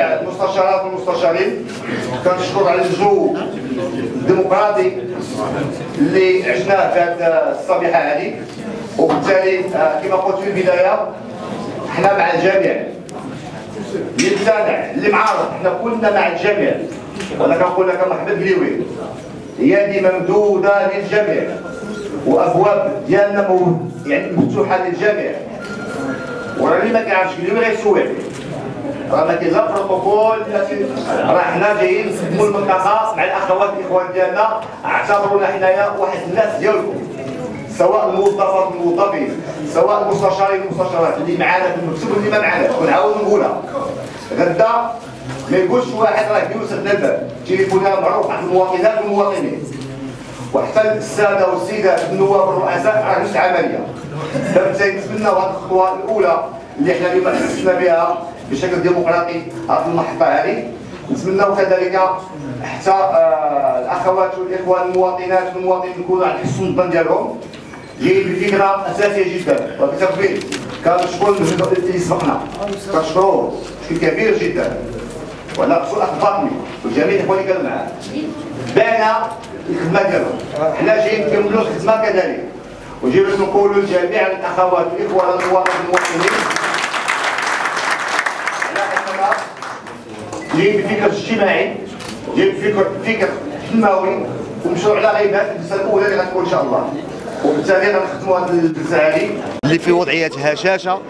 المستشارات والمستشارين كنشكر على الجو الديمقراطي اللي عشناه في هذه الصبيحة هذه. وبالتالي آه، كما قلت في البداية إحنا مع الجميع. اللي مقتنع اللي معارض إحنا كلنا مع الجميع. وأنا كنقول لك محمد بليوي يدي ممدودة للجميع. وأبواب ديالنا يعني مفتوحة للجميع. وراني ما كنعرفش بليوي يسوي راه ما لا شي- راه حنا جايين نخدموا المنطقة مع الأخوات الإخوان ديالنا اعتبرونا حنايا واحد الناس ديالكم. سواء الموظفات الموظفين سواء المستشارين المستشارات اللي معانا في المكتب واللي ما معانا. ونعاود نقولها. غدا ما يقولش واحد راه يوسف الباب. تليفونها معروف عند المواطنات والمواطنين. وحتى السادة والسيدات النواب والرؤساء راه نفس العملية فبالتالي نتمنى هذه الخطوة الأولى اللي إحنا اليوم حسسنا بها. بشكل ديمقراطي. هذه المحطه هذه نتمنى كذلك حتى آه، الأخوات والإخوان المواطنات والمواطنين يكونوا على حسن الظن ديالهم. جايين بفكره أساسية جدا. وبالتفضيل كنشكر اللي سبقنا. كنشكروه بشكل كبير جدا. وأنا مسؤول اخبارني وجميع الاخوان اللي كانوا معاه بانا الخدمة ديالهم. حنا جايين نكملوا الخدمة كذلك. وجايين باش نقولوا لجميع الأخوات والاخوان المواطنين المواطنين على اننا جايين بفكر اجتماعي جايين بفكر فكر حماوي ومشروع على غيبات الجلسه الأولى اللي غتكون إن شاء الله. وبالتالي غنخدموا هذه الجلسه هذه اللي في وضعيه هشاشة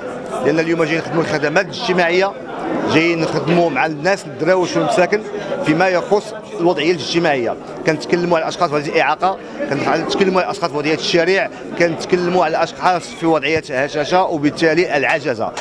لأن اليوم جايين نخدموا الخدمات الاجتماعية جايين نخدموا مع الناس الدراوش والمساكن فيما يخص الوضعية الاجتماعية. كنتكلموا على الاشخاص ذوي الاعاقه كنتكلموا على الاشخاص في وضعية الشارع كنتكلموا على الاشخاص في وضعيه هشاشة وبالتالي العجزة.